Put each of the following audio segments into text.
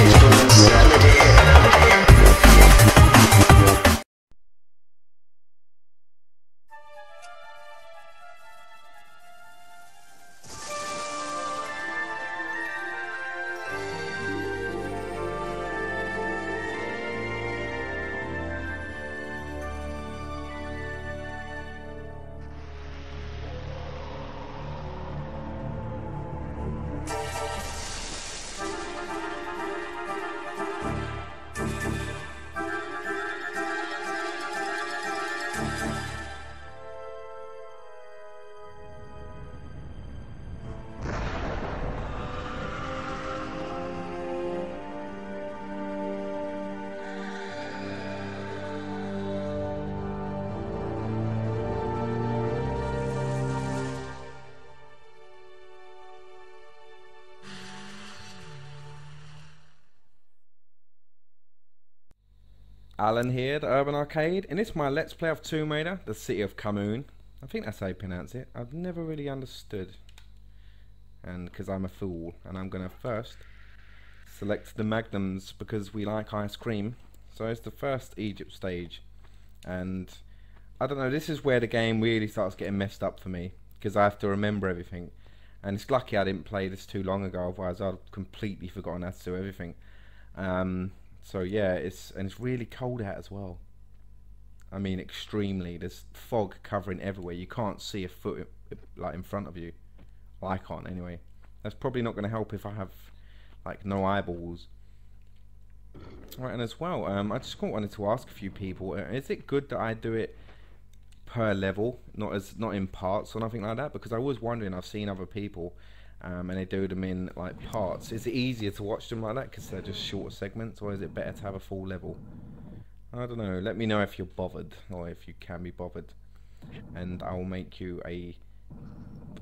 Esto es Alan here, the Urban Arcade, and it's my Let's Play of Tomb Raider, the City of Khamoon. I think that's how you pronounce it. I've never really understood. And because I'm a fool, and I'm going to first select the Magnums because we like ice cream. So it's the first Egypt stage. And I don't know, this is where the game really starts getting messed up for me. Because I have to remember everything. And it's lucky I didn't play this too long ago, otherwise I'd completely forgotten how to do everything. Um, so yeah, it's and it's really cold out as well. I mean, extremely. There's fog covering everywhere. You can't see a foot like in front of you. Well, I can't anyway. That's probably not going to help if I have like no eyeballs. Right, and as well, um, I just wanted to ask a few people: uh, Is it good that I do it per level, not as not in parts or nothing like that? Because I was wondering. I've seen other people um, and they do them in like parts. Is it easier to watch them like that because they're just short segments, or is it better to have a full level? I don't know. Let me know if you're bothered, or if you can be bothered, and I will make you a,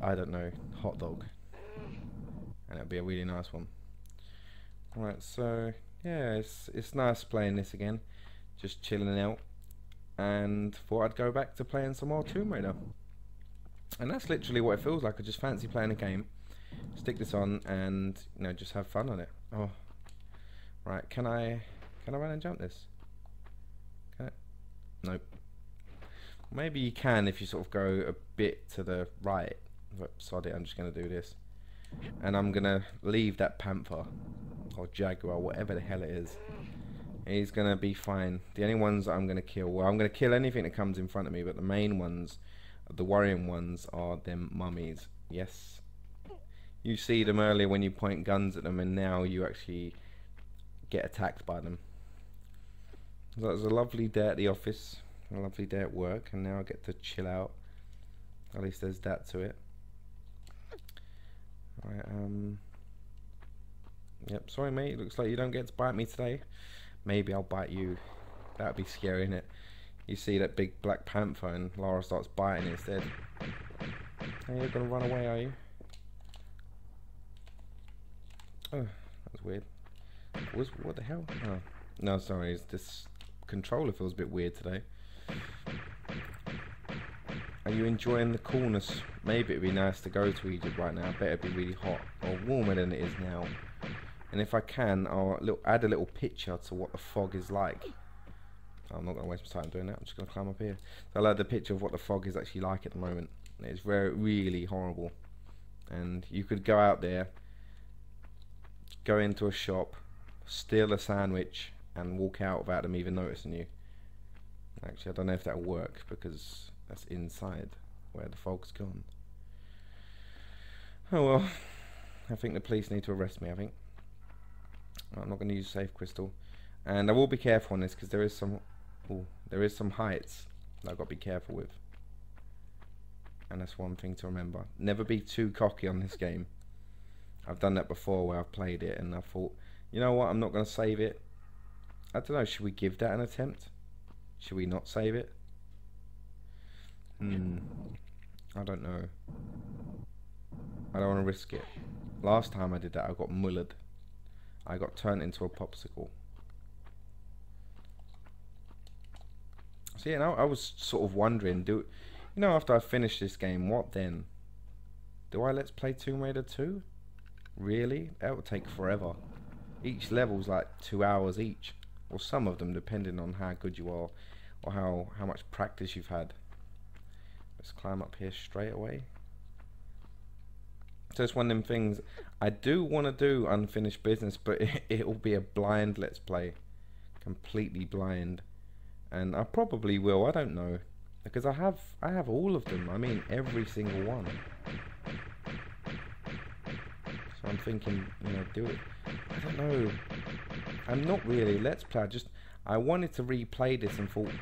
I don't know, hot dog, and it'll be a really nice one. Right, so yeah, it's it's nice playing this again, just chilling out, and thought I'd go back to playing some more Tomb Raider. And that's literally what it feels like. I just fancy playing a game stick this on and you know just have fun on it. Oh, right. Can I can I run and jump this? Can I? Nope. Maybe you can if you sort of go a bit to the right. But sod it. I'm just gonna do this, and I'm gonna leave that panther or jaguar, whatever the hell it is. He's gonna be fine. The only ones I'm gonna kill, well, I'm gonna kill anything that comes in front of me, but the main ones, the worrying ones, are them mummies. Yes, you see them earlier when you point guns at them, and now you actually get attacked by them. So it was a lovely day at the office, a lovely day at work, and now I get to chill out. At least there's that to it. Alright, um... Yep, sorry mate, looks like you don't get to bite me today. Maybe I'll bite you. That'd be scary, innit? You see that big black panther and Lara starts biting instead. You're gonna run away, are you? Oh, that's weird. What's, what the hell? Oh. No, sorry, this controller feels a bit weird today. Are you enjoying the coolness? Maybe it'd be nice to go to Egypt right now. I bet it'd be really hot, or warmer than it is now. And if I can, I'll add a little picture to what the fog is like. I'm not going to waste my time doing that. I'm just going to climb up here. So I'll add the picture of what the fog is actually like at the moment. It's very, really horrible. And you could go out there go into a shop, steal a sandwich, and walk out without them even noticing you. Actually, I don't know if that'll work because that's inside where the fog's gone. Oh well, I think the police need to arrest me. I think I'm not going to use save crystal, and I will be careful on this because there is some, ooh, there is some heights that I've got to be careful with, and that's one thing to remember. Never be too cocky on this game. I've done that before where I've played it and I thought, you know what, I'm not going to save it. I don't know, should we give that an attempt? Should we not save it? Hmm. I don't know. I don't want to risk it. Last time I did that, I got mullered. I got turned into a popsicle. So yeah, now I was sort of wondering, do You know, after I finish this game, what then? Do I let's play Tomb Raider 2? Really? That will take forever. Each level's like two hours each. Or some of them, depending on how good you are. Or how, how much practice you've had. Let's climb up here straight away. So it's one of them things. I do want to do unfinished business, but it, will be a blind let's play. Completely blind. And I probably will, I don't know. Because I have I have all of them. I mean every single one. I'm thinking, you know, do it. I don't know. I'm not really let's play. I just I wanted to replay this and thought,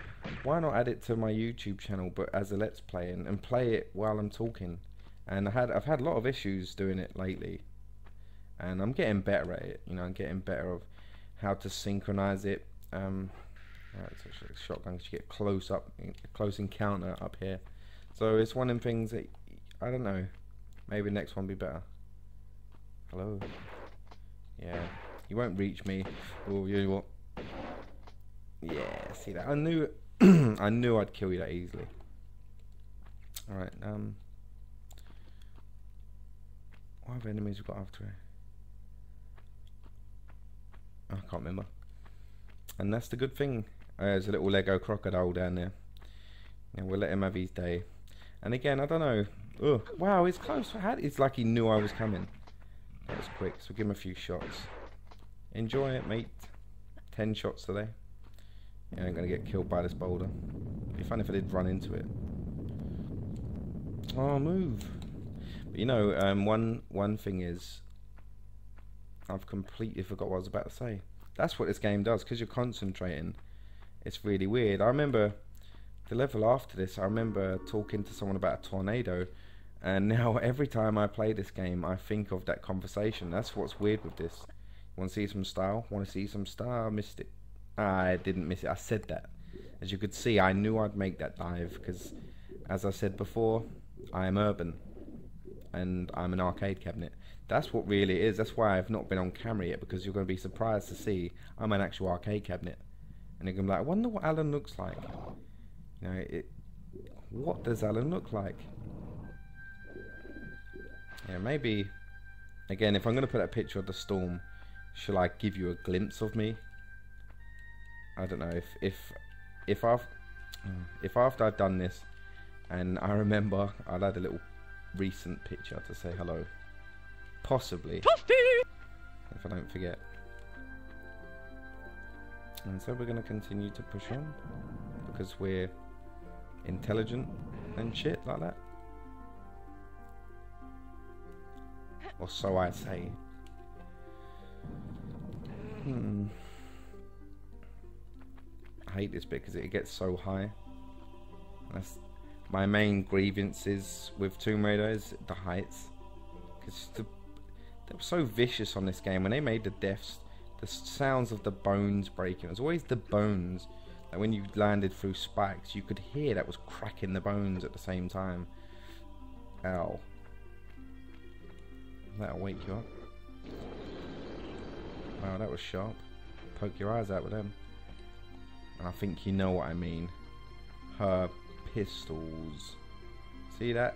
why not add it to my YouTube channel, but as a let's play and, and play it while I'm talking. And I had I've had a lot of issues doing it lately, and I'm getting better at it. You know, I'm getting better of how to synchronize it. Um, Right, shotgun, you get close up, close encounter up here. So it's one of them things that, I don't know, maybe next one be better. Hello? Yeah, you won't reach me. Oh, you what? Yeah, see that? I knew, I knew I'd kill you that easily. Alright, um... What other enemies we got after? I can't remember. And that's the good thing. Uh, there's a little Lego crocodile down there. And we'll let him have his day. And again, I don't know. Oh, wow, it's close. It's like he knew I was coming. That was quick, so give him a few shots. Enjoy it, mate. Ten shots today. Yeah, I'm gonna get killed by this boulder. It'd be fun if I did run into it. Oh, move. But you know, um, one one thing is, I've completely forgot what I was about to say. That's what this game does, because you're concentrating it's really weird. I remember the level after this, I remember talking to someone about a tornado, and now every time I play this game, I think of that conversation. That's what's weird with this. Want to see some style? Want to see some style? I missed it. I didn't miss it. I said that. As you could see, I knew I'd make that dive because, as I said before, I am urban and I'm an arcade cabinet. That's what really is. That's why I've not been on camera yet because you're going to be surprised to see I'm an actual arcade cabinet and you're gonna be like, I wonder what Alan looks like. You know, it. What does Alan look like? Yeah, maybe. Again, if I'm gonna put a picture of the storm, shall I give you a glimpse of me? I don't know if if if I've if after I've done this, and I remember I'll add a little recent picture to say hello. Possibly. If I don't forget. And so we're going to continue to push on because we're intelligent and shit like that. Or so I say. Hmm. I hate this bit because it gets so high. That's my main grievances with Tomb Raider is the heights. Because the, they were so vicious on this game when they made the deaths the sounds of the bones breaking. It was always the bones. Like when you landed through spikes, you could hear that was cracking the bones at the same time. Ow. That'll wake you up. Wow, that was sharp. Poke your eyes out with them. I think you know what I mean. Her pistols. See that?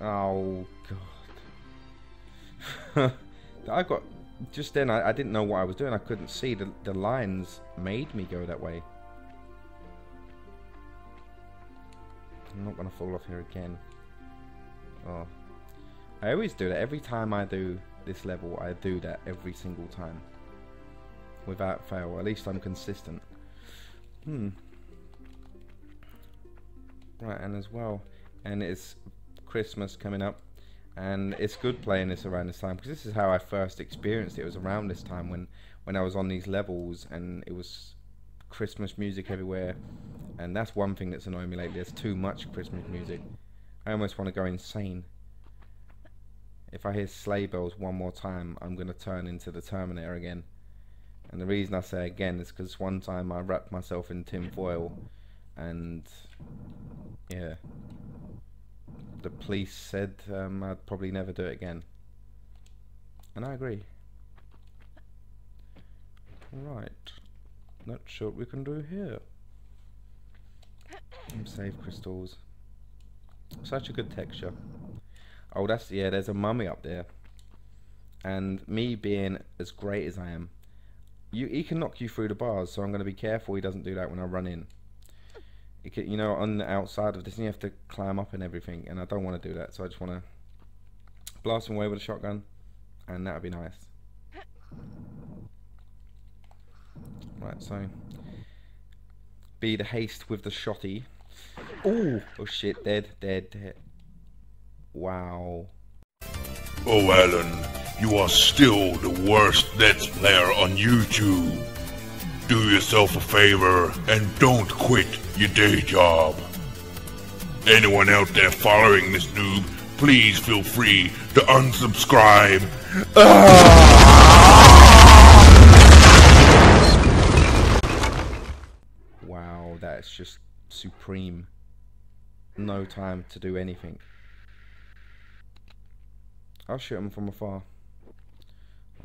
Oh, God. I got just then I, I, didn't know what I was doing. I couldn't see the the lines made me go that way. I'm not gonna fall off here again. Oh, I always do that every time I do this level. I do that every single time, without fail. At least I'm consistent. Hmm. Right, and as well, and it's Christmas coming up and it's good playing this around this time because this is how I first experienced it. It was around this time when when I was on these levels and it was Christmas music everywhere, and that's one thing that's annoying me lately. There's too much Christmas music. I almost want to go insane. If I hear sleigh bells one more time, I'm gonna turn into the Terminator again. And the reason I say again is because one time I wrapped myself in tin foil, and yeah, the police said um, I'd probably never do it again. And I agree. Right. See what we can do here. Save crystals. Such a good texture. Oh, that's yeah. There's a mummy up there, and me being as great as I am, you he can knock you through the bars. So I'm going to be careful he doesn't do that when I run in. Can, you know, on the outside of this, you have to climb up and everything, and I don't want to do that. So I just want to blast him away with a shotgun, and that would be nice. Right, so be the haste with the shotty. Oh, oh shit, dead, dead, dead. Wow. Oh, Alan, you are still the worst Let's Player on YouTube. Do yourself a favor and don't quit your day job. Anyone out there following this noob, please feel free to unsubscribe. Wow, that's just supreme. No time to do anything. I'll shoot him from afar.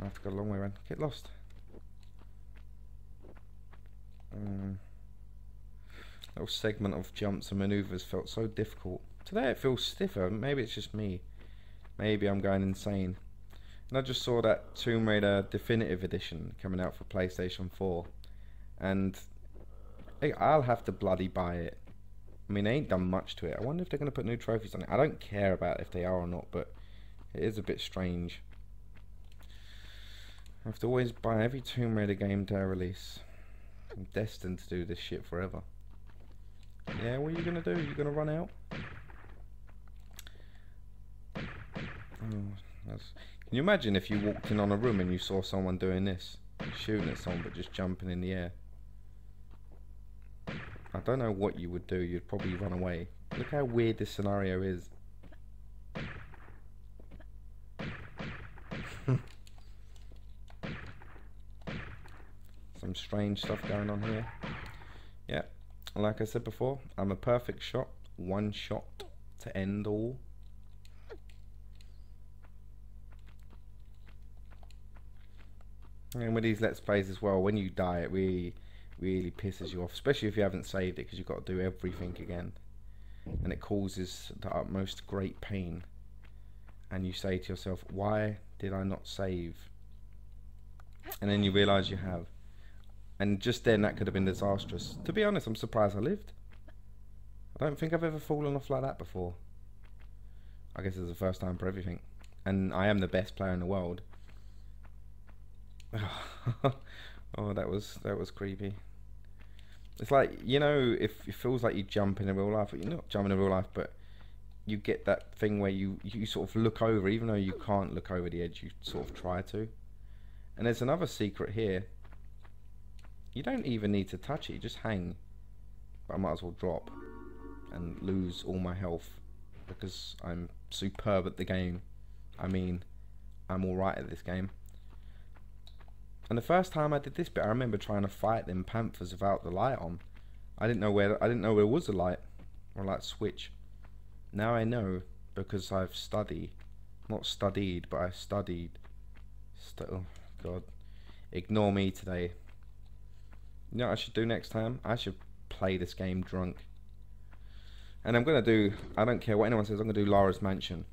I have to go a long way around. Get lost. Um, little segment of jumps and maneuvers felt so difficult. Today it feels stiffer. Maybe it's just me. Maybe I'm going insane. And I just saw that Tomb Raider Definitive Edition coming out for PlayStation 4. And I'll have to bloody buy it. I mean, they ain't done much to it. I wonder if they're going to put new trophies on it. I don't care about if they are or not, but it is a bit strange. I have to always buy every Tomb Raider game to release. I'm destined to do this shit forever. Yeah, what are you gonna do? You gonna run out? Oh, Can you imagine if you walked in on a room and you saw someone doing this? Shooting at someone but just jumping in the air. I don't know what you would do. You'd probably run away. Look how weird this scenario is. Some strange stuff going on here. Yeah, like I said before, I'm a perfect shot. One shot to end all. And with these Let's Plays as well, when you die, it really, really pisses you off. Especially if you haven't saved it, because you've got to do everything again. And it causes the utmost great pain. And you say to yourself, why did I not save? And then you realise you have. And just then, that could have been disastrous. To be honest, I'm surprised I lived. I don't think I've ever fallen off like that before. I guess it's the first time for everything. And I am the best player in the world. oh, that was that was creepy. It's like you know, if it feels like you jump in a real life, but you're not jumping in real life, but you get that thing where you you sort of look over, even though you can't look over the edge, you sort of try to. And there's another secret here you don't even need to touch it, you just hang. But I might as well drop and lose all my health because I'm superb at the game. I mean, I'm alright at this game. And the first time I did this bit, I remember trying to fight them panthers without the light on. I didn't know where I didn't know where was a light or a light switch. Now I know because I've studied, not studied, but I studied. St oh God, ignore me today. You know what I should do next time? I should play this game drunk. And I'm going to do, I don't care what anyone says, I'm to do Lara's Mansion.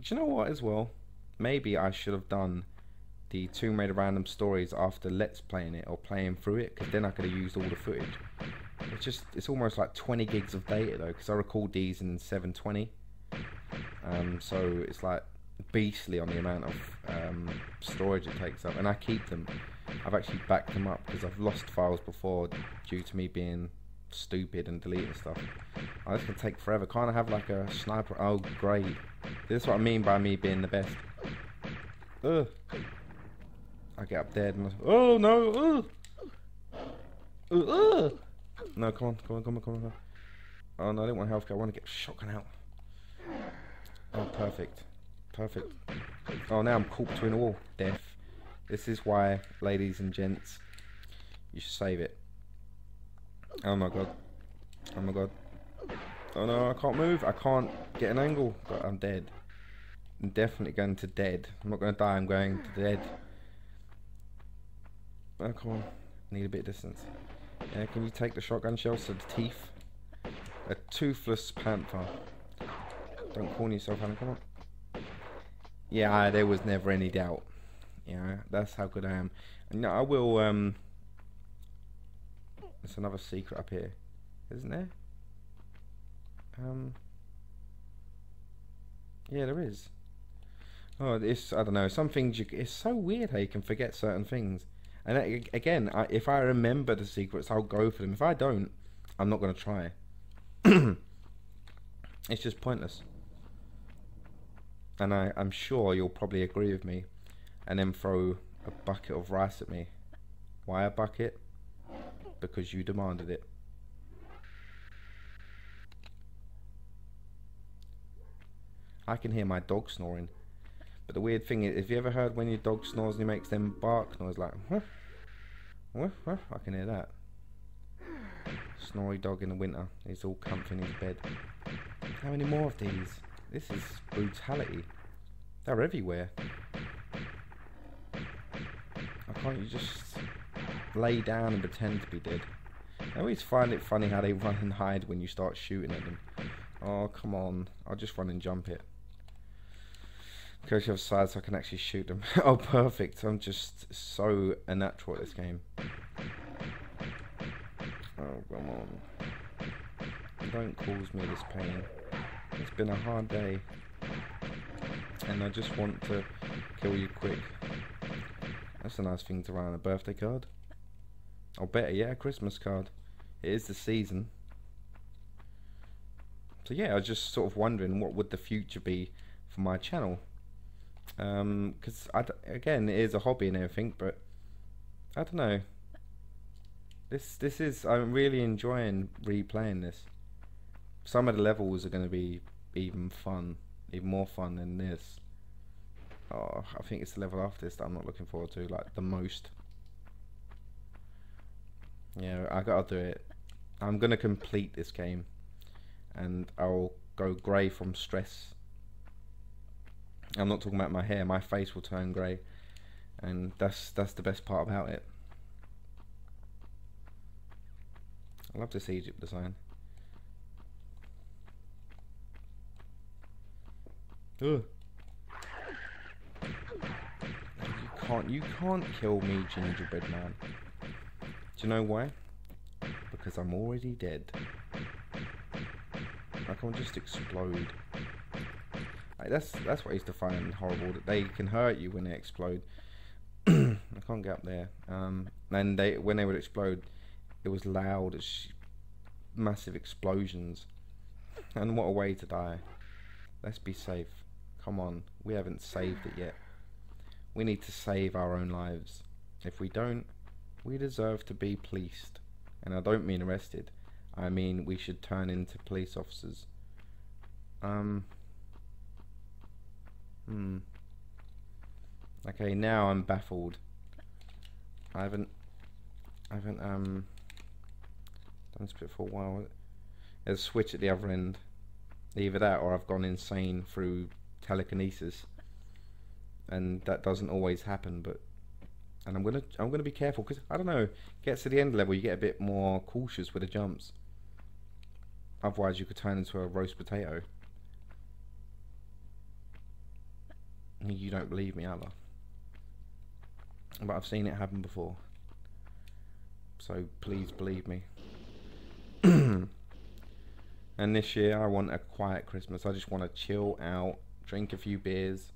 Do you know what as well? Maybe I should have done the Tomb Raider random stories after Let's Playing it or playing through it because then I could have used all the footage. It's just, it's almost like 20 gigs of data though because I record these in 720. Um, so it's like beastly on the amount of um, storage it takes up, and I keep them. I've actually backed them up because I've lost files before due to me being stupid and deleting stuff. Oh, this can take forever. Can't I have like a sniper? Oh, great. This is what I mean by me being the best. Ugh. I get up dead and oh no! Ugh. Ugh. No, come on, come on, come on, come on. Oh no, I don't want healthcare. I want to get shotgun out. Oh, perfect. Perfect. Oh, now I'm caught between a wall. Death. This is why, ladies and gents, you should save it. Oh my god. Oh my god. Oh no, I can't move. I can't get an angle. But I'm dead. I'm definitely going to dead. I'm not going to die. I'm going to dead. Oh, come on. Need a bit of distance. Can you take the shotgun shells to the teeth? A toothless panther. Don't corner yourself, Alan. Come on. Yeah, there was never any doubt. Yeah, that's how good I am. And I will. Um, there's another secret up here, isn't there? Um. Yeah, there is. Oh, it's I don't know. Some things you. It's so weird how you can forget certain things. And again, I, if I remember the secrets, I'll go for them. If I don't, I'm not going to try. it's just pointless. And I, I'm sure you'll probably agree with me and then throw a bucket of rice at me. Why a bucket? Because you demanded it. I can hear my dog snoring. But the weird thing is, have you ever heard when your dog snores and he makes them bark noise like, huh? I can hear that. Snory dog in the winter. He's all comfy in his bed. How many more of these? This is brutality. They're everywhere. Why can't you just lay down and pretend to be dead? I always find it funny how they run and hide when you start shooting at them. Oh, come on. I'll just run and jump it. Go to the other side so I can actually shoot them. oh, perfect. I'm just so unnatural at this game. Oh, come on. Don't cause me this pain. It's been a hard day. And I just want to kill you quick. That's a nice thing to write on a birthday card. Or better yeah, a Christmas card. It is the season. So yeah, I was just sort of wondering what would the future be for my channel because um, again it is a hobby and everything but I don't know. This this is I'm really enjoying replaying this. Some of the levels are going to be even fun even more fun than this. Oh I think it's the level after this that I'm not looking forward to like the most. Yeah I gotta do it. I'm gonna complete this game and I'll go grey from stress I'm not talking about my hair. My face will turn grey, and that's that's the best part about it. I love this Egypt design. Ugh. You can't you can't kill me, gingerbread man. Do you know why? Because I'm already dead. I can't just explode. Like that's that's what I used to find horrible. That they can hurt you when they explode. I can't get up there. Um, and they when they would explode, it was loud, as massive explosions. And what a way to die. Let's be safe. Come on, we haven't saved it yet. We need to save our own lives. If we don't, we deserve to be policed. And I don't mean arrested. I mean we should turn into police officers. Um, Hmm. Okay, now I'm baffled. I haven't, I haven't um done this bit for a while. There's a switch at the other end. Either that, or I've gone insane through telekinesis, and that doesn't always happen. But and I'm gonna I'm gonna be careful because I don't know. Gets to the end level, you get a bit more cautious with the jumps. Otherwise, you could turn into a roast potato. You don't believe me either. But I've seen it happen before. So please believe me. and this year I want a quiet Christmas. I just want to chill out, drink a few beers,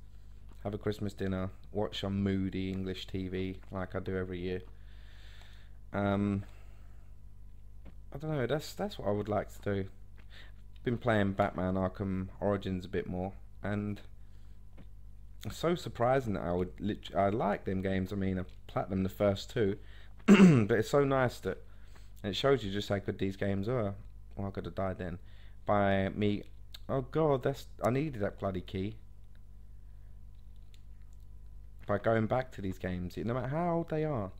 have a Christmas dinner, watch some moody English TV like I do every year. Um, I don't know. That's that's what I would like to do. Been playing Batman Arkham Origins a bit more, and so surprising that I would I like them games. I mean, I platinum the first two, but it's so nice that it shows you just how good these games are. Oh, I could have died then by me. Oh God, that's I needed that bloody key. By going back to these games, no matter how old they are,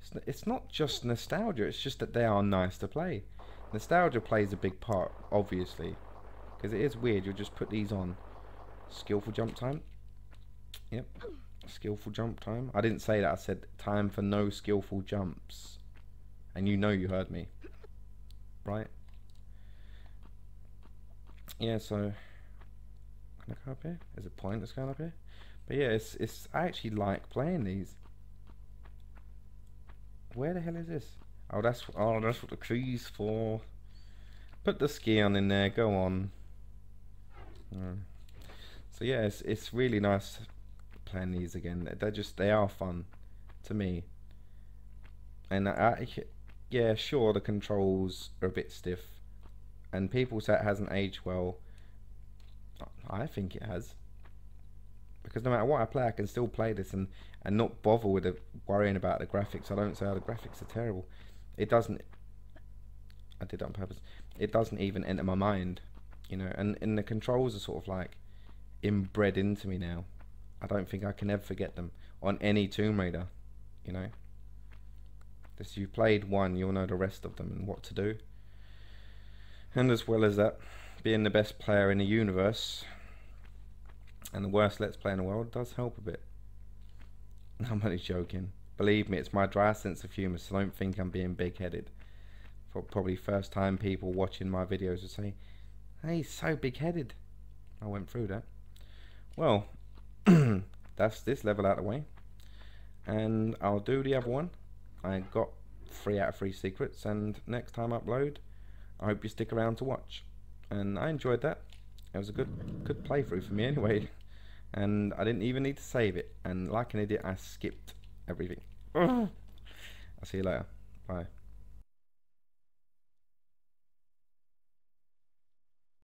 it's, it's not just nostalgia. It's just that they are nice to play. Nostalgia plays a big part, obviously, because it is weird. You'll just put these on. Skillful jump time. Yep. Skillful jump time. I didn't say that. I said time for no skillful jumps. And you know you heard me. Right? yeah, so can I go up here? Is it pointless going up here? But yeah, it's it's I actually like playing these. Where the hell is this? Oh, that's oh that's what the key's for. Put the ski on in there. Go on. Mm. So yeah, it's it's really nice playing these again. They're just they are fun to me. And I, yeah, sure the controls are a bit stiff, and people say it hasn't aged well. I think it has. Because no matter what I play, I can still play this and, and not bother with the, worrying about the graphics. I don't say, oh, the graphics are terrible. It doesn't. I did that on purpose. It doesn't even enter my mind, you know. And, and the controls are sort of like inbred into me now. I don't think I can ever forget them on any Tomb Raider, you know. If you've played one, you'll know the rest of them and what to do. And as well as that, being the best player in the universe and the worst Let's Play in the world does help a bit. I'm only joking. Believe me, it's my dry sense of humour, so don't think I'm being big-headed. For probably first time people watching my videos would say, hey, he's so big-headed. I went through that. Well, that's this level out of the way. And I'll do the other one. I got three out of three secrets, and next time I upload, I hope you stick around to watch and I enjoyed that. It was a good good playthrough for me anyway, and I didn't even need to save it. And like an idiot, I skipped everything. I'll see you later. Bye.